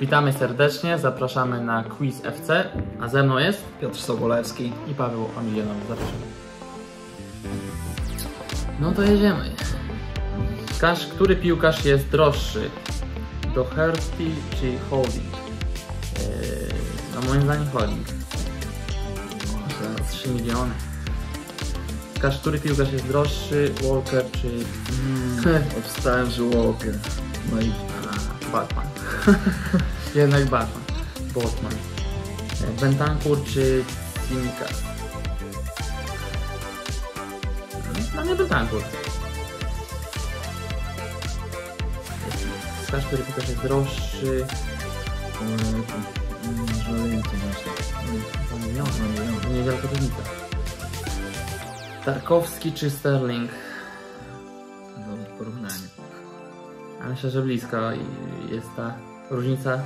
Witamy serdecznie, zapraszamy na Quiz FC, a ze mną jest Piotr Sobolewski. i Paweł Omilionowy. Zapraszamy. No to jedziemy. Każ, który piłkarz jest droższy? Doherty czy Holding? Eee, no moim zdaniem Holding. Za 3 miliony. Każ, który piłkarz jest droższy? Walker czy... Mm, obstałem, że Walker. No i A, Batman. Jednak Batman. Botman. Bentancur czy Simikas? Dla mnie Bentancur. Wskaż, który piłkarz jest droższy. To milion. Niewielka różnica. Tarkowski czy Sterling? Dobre porównanie. A myślę, że blisko jest ta różnica. E,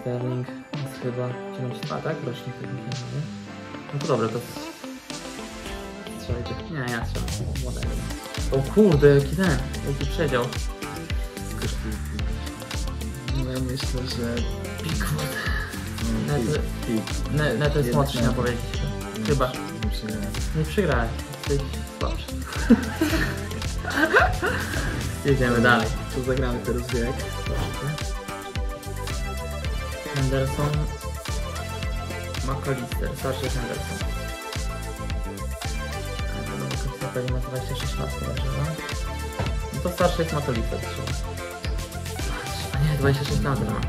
Sterling jest chyba 92, tak? Rocznik tak wydaje. No to dobra, to strzelaj ty. Nie, ja strzelam młodego. O kurde, jaki ten, jaki przedział. No ja myślę, że Pickford. No pik, to- jest młodszy nie. na powiedzieć. Chyba. Nie przegrałem. Nie jesteś słabszy. Jedziemy dalej. To zagramy teraz wiek. Henderson, McAllister, starszy Henderson. McAllister ma 26 lat, podejrzewam. No to starszy jest McAllister. A nie, 26 lat ma.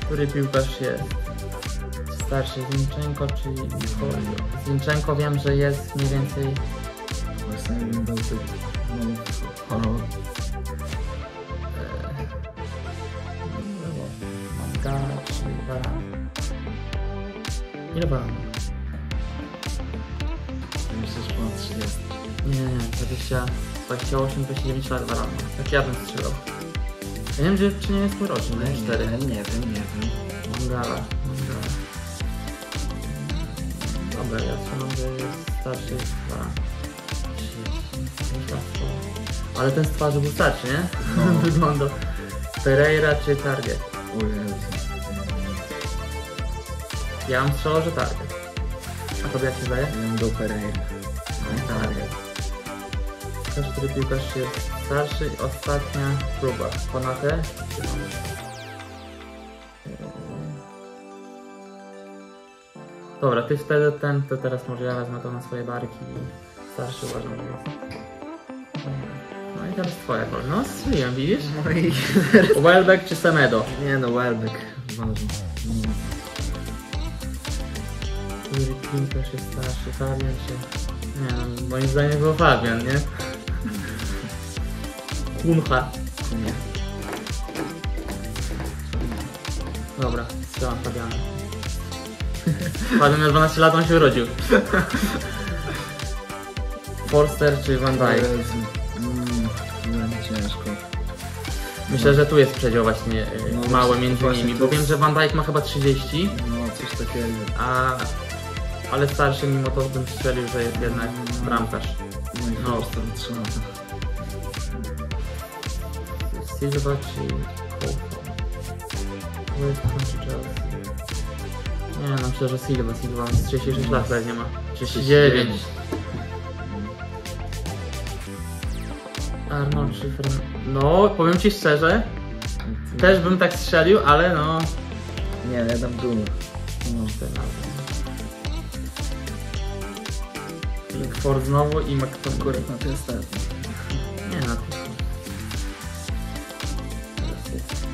Który piłkarz jest starszy, Zinchenko czy Mikołaj? Zinchenko wiem, że jest mniej więcej Właśnie nie wiem, no, chorób. Manga Varan? Ile Varan? Myślę, że ponad 30. Nie, nie, nie, 20, 28, 29 lat Varan. Tak ja bym strzelał. Ja nie wiem, że, czy nie jest mój rocznik, Nie, nie? 4. nie wiem, nie wiem, nie wiem. Mangala, Mangala. Dobra, ja strzelam, że jest starszy Varan. 30 lat. to- Ale ten z twarzy był starszy, nie? No. Wyglądał. Pereira czy Target? O Jezu. Ja bym strzelał, że Target. A tobie jak się zdaje? Ja bym dał Pereira. No Target. Też, który piłkarz jest starszy i ostatnia próba. Konate? Dobra, ty wtedy ten, to teraz może ja wezmę to na swoje barki i starszy uważam, że jest. No i teraz twoja kolej. No, strzeliłem, widzisz? No i... Welbeck czy Semedo? Nie no, Welbeck. No. Który piłkarz jest starszy? Fabian czy... Nie no, moim zdaniem był Fabian, nie? Kunha. Nie. Dobra, strzelam Fabiana. Fabian miał 12 lat, on się urodził. Forster czy Van Dijk? Myślę, że tu jest przedział właśnie y, No mały między nimi, bo wiem, że Van Dijk ma chyba 30, No, coś takiego. a... Ale starszy mimo to bym strzelił, że jest jednak bramkarz. No No. no. Forster 3 lata. Silva czy? Nie no, myślę, że Silva. Silva ma 36 lat pewnie ma. 39. Arnold czy Fern... No, powiem ci szczerze, też bym tak strzelił, ale no... Nie, ja dam Bruno. No. Pickford znowu i McTominay. Akurat na tej ostatniej. Nie no, to... Jest.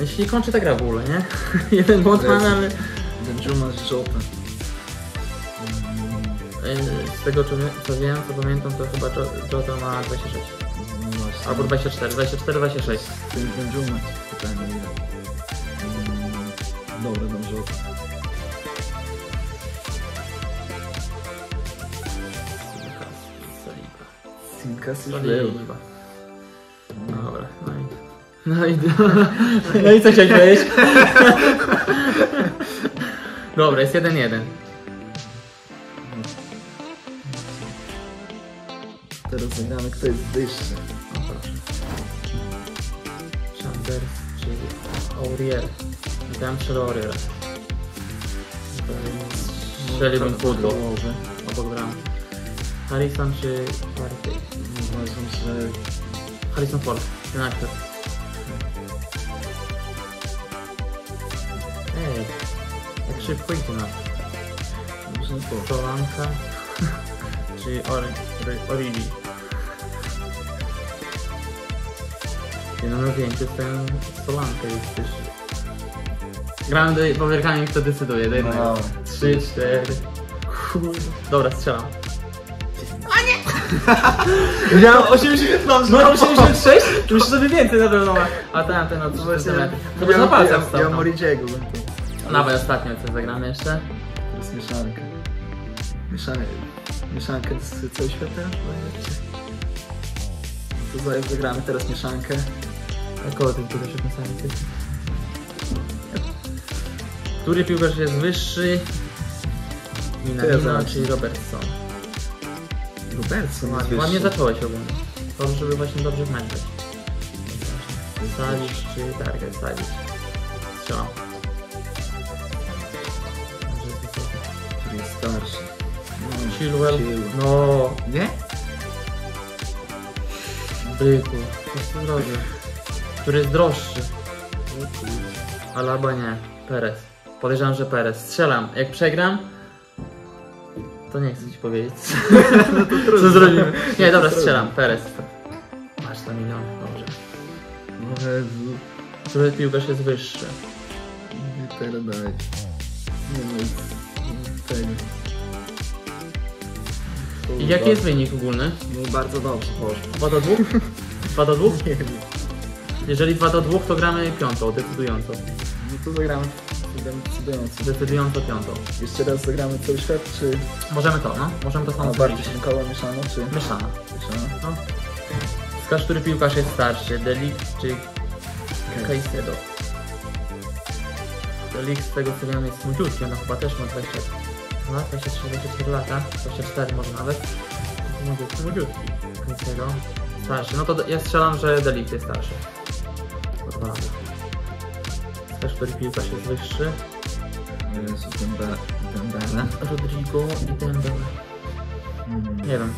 Jeśli kończy ta gra w ogóle, nie? Jeden błąd mamy, ale... Benjuma z Jota. Yy, Z tego co, wiem, co pamiętam, to chyba Jo- Jota ma 26. No właśnie. Albo 24, 24, 26. Ten Benjuma pytanie ile. Dobra, dam Jota. Saliba. No dobra, no i... No i, no i co chciałeś powiedzieć? Dobra, jest 1-1. Zagramy kto jest wyższy. O proszę. Chambers czy Aurier? Dałem strzelę Aurier. Strzeliłbym pudło obok bramki. Harrison czy Party? Uważam, że Harrison Ford, United. Ej, jak szybko idzie na to. Solanka czy Ori- Ori- Origi. Nie no, mówiłem, to jest ten Solanka jest też. Gramy do powierkami, kto decyduje, do jednego. No. Trzy, cztery. Kurde. Dobra, strzelam. Miałem 80 no, No 86? To myślę sobie więcej na pewno ma. A ten, ten od 30 metrów. To byś na palcach Ja wstał. Moridziego. Dawaj ostatnio coś zagramy jeszcze. To jest mieszanka. Mieszanka. Mieszankę z całego świata? To za- zagramy teraz mieszankę. Koło tym tutaj się na samym tym. Który piłkarz jest wyższy? To Minamino czy Robertson? Robertson jest Ładnie, ładnie wyższy. zacząłeś ogólnie. Dobrze, żeby właśnie dobrze wmęczyć. Salisz czy Dargę? Salisz. Strzelam. Który jest starszy. No, Chilwell. Chilwell. No, Nie? byku. Co ty zrobił? Który jest droższy? Alaba nie. Perez. Podejrzewam, że Perez. Strzelam. Jak przegram, to nie chcę ci powiedzieć. Co zrobimy? Nie, dobra, strzelam. Perez. Masz 100 milionów, dobrze. No Jezu. Który piłkarz jest wyższy? Teraz daj. Nie no, no. I jaki jest wynik ogólny? No bardzo dobrze poszło. 2 do 2? 2 do 2? Nie wiem. Jeżeli 2 do 2, to gramy piątą, decydującą. No to zagramy decydująco. Decydująco piątą. Jeszcze raz zagramy cały świat, czy... Możemy to, no. Możemy to A samo bardziej zrobić. się koło mieszano, czy... Mieszana. Mieszano? No. Wskaż, który piłkarz jest starszy, Delikt czy Caicedo? Delikt z tego co wiem jest młodziutki, ona chyba też ma 22, 23, 24 lata, 24 może nawet. Młodziutki, młodziutki. Caicedo. Starszy, no to ja strzelam, że Delikt jest starszy. Wskaż, który piłkarz jest wyższy, Jezu, Dembe- Dembele. Rodrigo i Dembele. Mm. Nie wiem,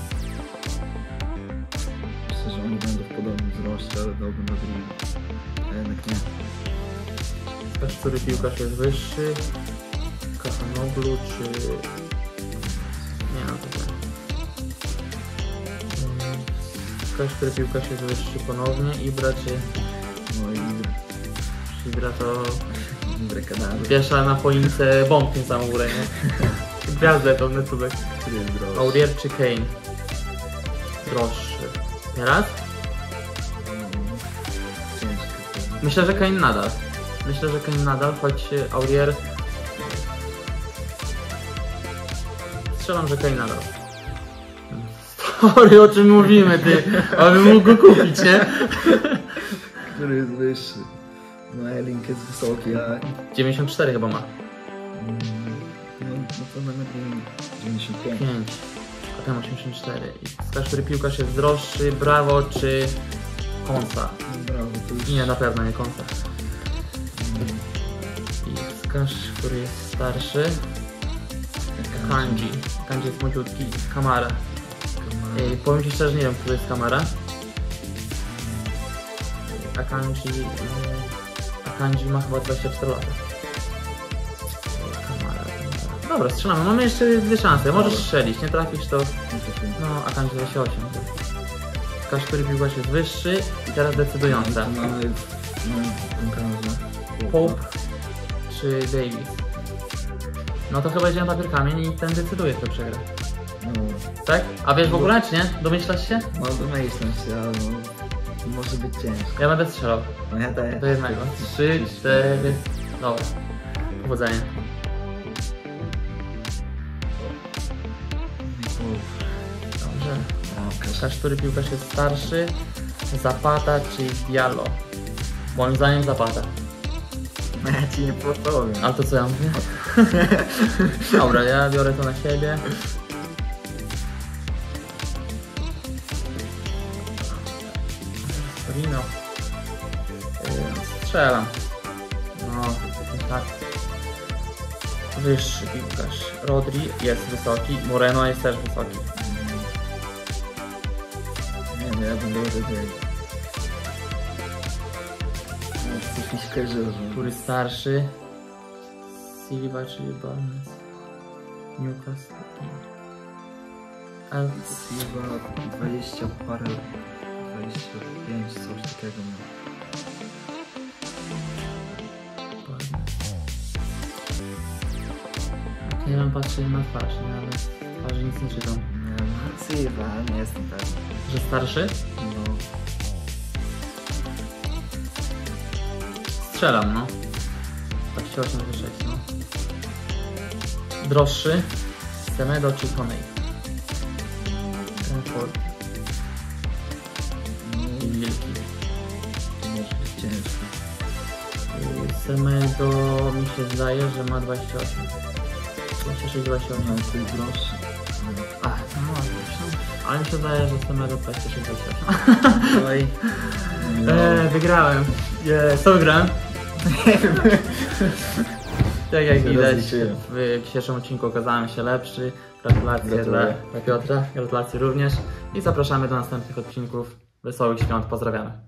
Myślę, że oni będą w podobnym wzroście, ale dałbym na drugi. A jednak nie. który piłkarz jest wyższy, Kasanoglu czy... Nie no, to nie. Mm, Wskaż, który piłkarz jest wyższy ponownie, Ibra czy... Ibra to wiesza na choince bomb tym samym górę, nie? Gwiazdę tą na droższy? Aurier czy Kane? Droższy. Teraz? To. Myślę, że Kane nadal. Myślę, że Kane nadal, choć Aurier... Strzelam, że Kane nadal. Story, o czym mówimy, ty? Aby mógł go kupić, nie? Który jest wyższy? No Elink jest wysoki, a... 94 chyba ma. Mm, No, no to nawet nie 95. 5. A ten 84. I który piłkarz jest droższy, Brawo czy Konsa? No brawo, to już... Nie, na pewno nie Konsa. I wskaż, który jest starszy, Kanji. Kanji jest młodziutki, Kamara. Kamara. Powiem Ci szczerze, nie wiem, kto jest Kamara. A Kanji... Kanji ma chyba 24 lata. Dobra, strzelamy. Mamy jeszcze dwie szanse. Możesz strzelić, nie trafisz to... No. No, a Kanji 28. Wskaż, który piłkarz jest wyższy i teraz decydująca. No. Pope czy Davis? No to chyba idziemy papierkami i ten decyduje, kto przegra. No, Tak? A wiesz w ogóle, czy nie? Domyślasz się? no domyślam się, ale no, może być ciężko. Ja będę strzelał. No ja też. Do jednego. Trzy, cztery. Dobra. Powodzenia. Dobrze. Wskaż, który piłkarz jest starszy. Zapata czy Diallo? Moim zdaniem Zapata. No ja ci nie podpowiem. Ale to co ja mówię? Dobra, ja biorę to na siebie. Strzelam. No, tak. Wyższy piłkarz. Rodri jest wysoki, Moreno jest też wysoki. Nie no, ja bym Rodrigo. No, Coś mi się kojarzyło, że... Który starszy? Silva czy Barnes? Newcastle. Ale Silva 20 parę... 25, coś takiego miał. Nie wiem, patrzę na twarz, nie? ale twarzy nic nie czytam. Nie wiem, Silva, nie jestem pewny. Że starszy? No, Strzelam, no. 28 6, no. Droższy? Semedo czy? Brentford no i Wilki. może być ciężko. Semedo mi się zdaje, że ma 28. 26, 28. No, to jest droższy. No. Ach, no dobrze. Ale mi się zdaje, że Semedo 26, 28. Oj. Eee, wygrałem. Yeah, co wygrałem? tak jak Się widać, w dzisiejszym odcinku okazałem się lepszy. Gratulacje dla, Gratuluję. dla Piotra, gratulacje również. I zapraszamy do następnych odcinków. Wesołych świąt, pozdrawiamy.